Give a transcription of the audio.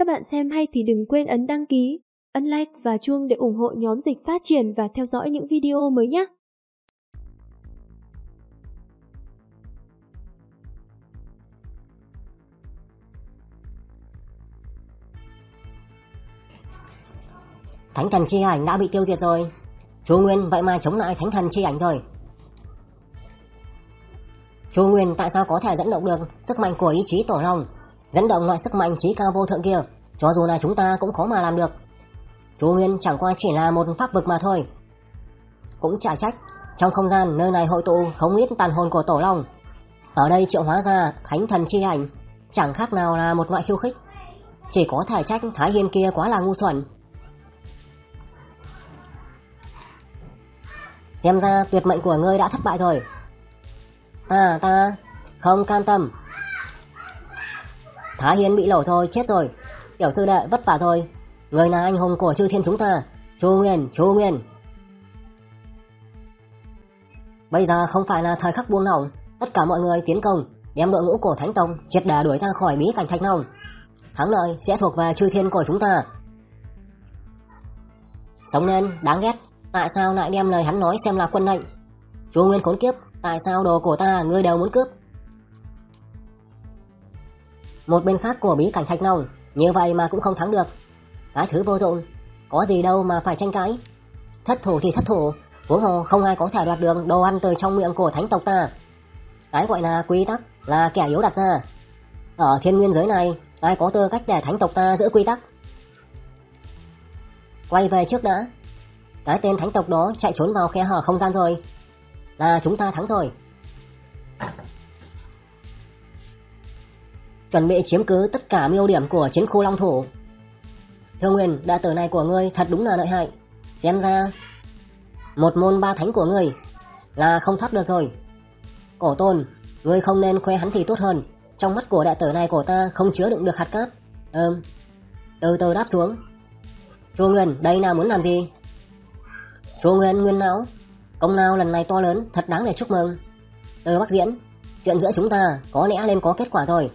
Các bạn xem hay thì đừng quên ấn đăng ký, ấn like và chuông để ủng hộ nhóm dịch phát triển và theo dõi những video mới nhé. Thánh thần chi ảnh đã bị tiêu diệt rồi. Chu Nguyên vậy mà chống lại thánh thần chi ảnh rồi. Chu Nguyên tại sao có thể dẫn động được sức mạnh của ý chí tổ long, dẫn động loại sức mạnh trí cao vô thượng kia, cho dù là chúng ta cũng khó mà làm được. Chu Nguyên chẳng qua chỉ là một pháp vực mà thôi. Cũng chả trách, trong không gian nơi này hội tụ không ít tàn hồn của tổ long. Ở đây triệu hóa ra thánh thần chi ảnh, chẳng khác nào là một loại khiêu khích. Chỉ có thể trách Thái Hiên kia quá là ngu xuẩn. Xem ra tuyệt mệnh của ngươi đã thất bại rồi. Ta, ta, không cam tâm. Thái Hiến bị lẩu rồi, chết rồi. Tiểu sư đệ vất vả rồi. Người là anh hùng của chư thiên chúng ta. Chu Nguyên, Chu Nguyên. Bây giờ không phải là thời khắc buông lỏng. Tất cả mọi người tiến công, đem đội ngũ của Thánh Tông triệt đà đuổi ra khỏi bí cảnh Thạch Nông. Thắng lợi sẽ thuộc về chư thiên của chúng ta. Sống nên đáng ghét. Tại sao lại đem lời hắn nói xem là quân lệnh? Chu Nguyên khốn kiếp, tại sao đồ của ta ngươi đều muốn cướp? Một bên khác của bí cảnh Thạch nồng như vậy mà cũng không thắng được. Cái thứ vô dụng, có gì đâu mà phải tranh cãi. Thất thủ thì thất thủ, huống hồ không ai có thể đoạt được đồ ăn từ trong miệng của thánh tộc ta. Cái gọi là quy tắc là kẻ yếu đặt ra. Ở thiên nguyên giới này, ai có tư cách để thánh tộc ta giữ quy tắc? Quay về trước đã, cái tên thánh tộc đó chạy trốn vào khe hở không gian rồi Là chúng ta thắng rồi Chuẩn bị chiếm cứ tất cả miêu điểm của chiến khu Long Thủ. Thương Nguyên, đệ tử này của ngươi thật đúng là lợi hại. Xem ra Một môn ba thánh của ngươi Là không thoát được rồi. Cổ tôn, ngươi không nên khoe hắn thì tốt hơn. Trong mắt của đệ tử này của ta không chứa đựng được hạt cát. Ừm Từ từ đáp xuống. Chu Nguyên, đây là muốn làm gì? Chu Nguyên Nguyên não, công lao lần này to lớn, thật đáng để chúc mừng. Từ Bắc Diễn, chuyện giữa chúng ta có lẽ nên có kết quả rồi.